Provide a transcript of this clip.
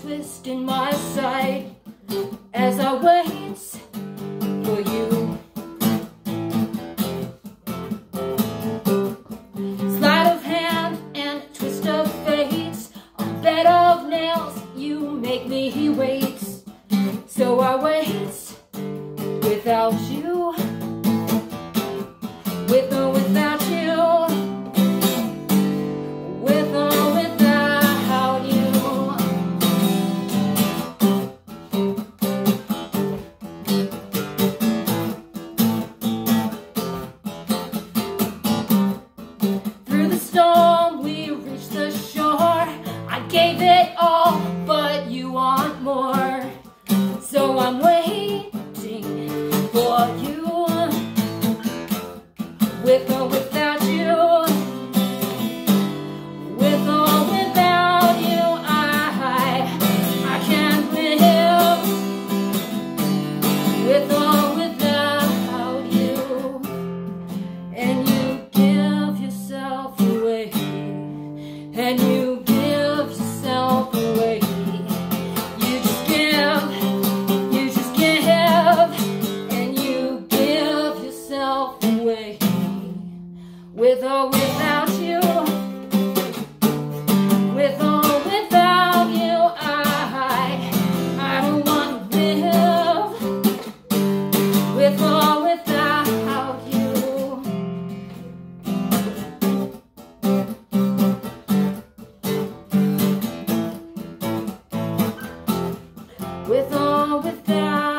Twist in my side as I wait for you. Slide of hand and twist of fates, a bed of nails, you make me wait. So I wait without you, with no with With or without you, with or without you, I, I don't want to live. With or without you. With or without